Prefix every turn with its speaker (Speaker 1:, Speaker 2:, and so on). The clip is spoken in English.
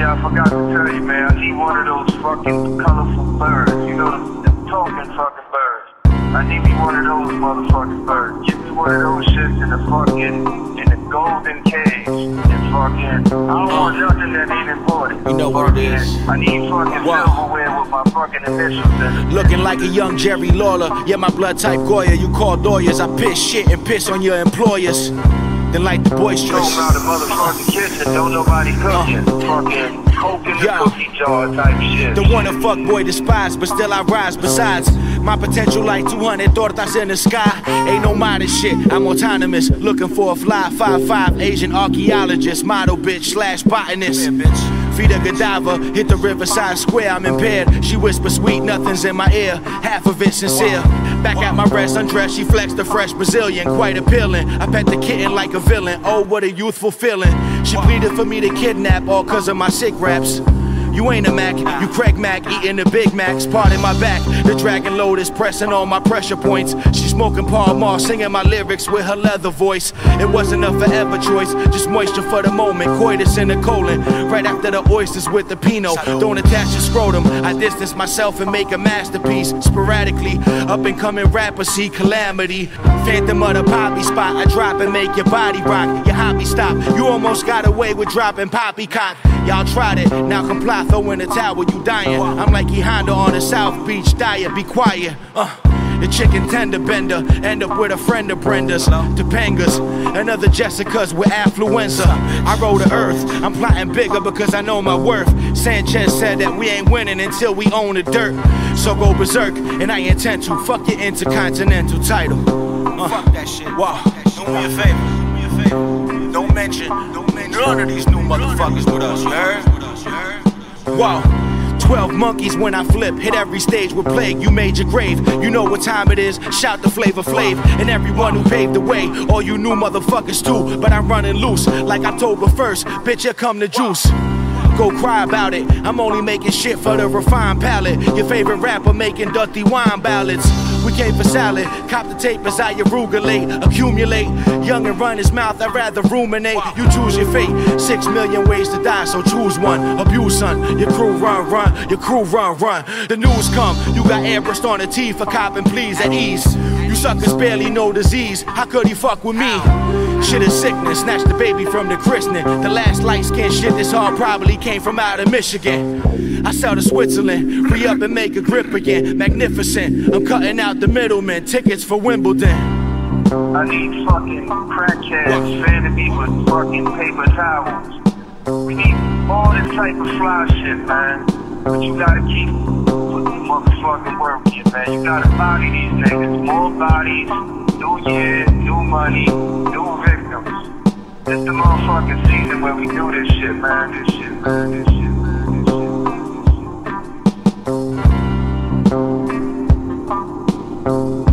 Speaker 1: yeah, I forgot to tell you, man. I need one of those fucking colorful birds. You know, the, the talking fucking birds. I need me one of those motherfucking birds. Give me one of those shits in the fucking, in the golden cage. And fucking, I don't want nothing that ain't important.
Speaker 2: You know what it is.
Speaker 1: I need fucking
Speaker 2: Wow.
Speaker 1: silverware with my fucking initials in.
Speaker 2: Looking like a young Jerry Lawler. Yeah, my blood type Goya. You call lawyers. I piss shit and piss on your employers. Then like the boisterous.
Speaker 1: Talking about the motherfucking kitchen, don't nobody cooking. Uh. Fucking coke in the cookie jar type shit.
Speaker 2: The one a fuckboy despise, but still I rise. Besides, my potential like 200 tortas in the sky. Ain't no modest shit, I'm autonomous. Looking for a fly 5'5 Asian archaeologist, model bitch slash botanist. Feed a Godiva, hit the riverside square, I'm impaired. She whispers sweet nothings in my ear, half of it sincere. Back at my rest, undressed, she flexed the fresh Brazilian, quite appealing. I pet the kitten like a villain, oh, what a youthful feeling. She pleaded for me to kidnap, all cause of my sick raps. You ain't a Mac, you Craig Mack, eating the Big Macs, parting my back. The dragon load is pressing on my pressure points. She smoking Pall Mall, singing my lyrics with her leather voice. It wasn't a forever choice, just moisture for the moment. Coitus in the colon, right after the oysters with the Pinot. Don't attach your scrotum. I distance myself and make a masterpiece. Sporadically, up and coming rapper, see calamity. Phantom of the poppy spot, I drop and make your body rock. Your hobby stop. You almost got away with dropping poppycock. Y'all tried it, now comply, throw in the towel, you dying. I'm like E Honda on the South Beach diet, be quiet. Uh. The chicken tender bender, end up with a friend of Brenda's, Topanga's, another Jessica's with affluenza. I roll the earth, I'm plotting bigger because I know my worth. Sanchez said that we ain't winning until we own the dirt. So go berserk, and I intend to fuck your intercontinental title. Uh,
Speaker 3: Fuck that shit.
Speaker 2: Wow.
Speaker 3: Do me. Do me a favor. Don't mention, don't mention none of these new motherfuckers with us. You heard?
Speaker 2: Wow. 12 monkeys when I flip, hit every stage with plague. You made your grave, you know what time it is. Shout the flavor flav and everyone who paved the way. All you new motherfuckers too, but I'm running loose like October 1st. Bitch, here come the juice. Go cry about it. I'm only making shit for the refined palate. Your favorite rapper making dirty wine ballads. We came for salad. Cop the tape as I arugulate, accumulate. Young and run his mouth, I'd rather ruminate. You choose your fate. Six million ways to die, so choose one. Abuse, son. Your crew run, run. Your crew run, run. The news come. You got airbrushed on the teeth for copping please at ease. You suckers barely know disease. How could he fuck with me? Shit is sickness. Snatch the baby from the christening. The last light skin shit this hard probably came from out of Michigan. I sell to Switzerland. Re up and make a grip again. Magnificent. I'm cutting out the middleman. Tickets for Wimbledon.
Speaker 1: I need fucking crackheads fanning with fucking paper towels. We need all this type of fly shit, man. But you gotta keep motherfucking work in, man. You gotta body these niggas. More bodies, new year, new money, new victims. This the motherfucking season where we do this shit, man. This shit, man. This shit. Música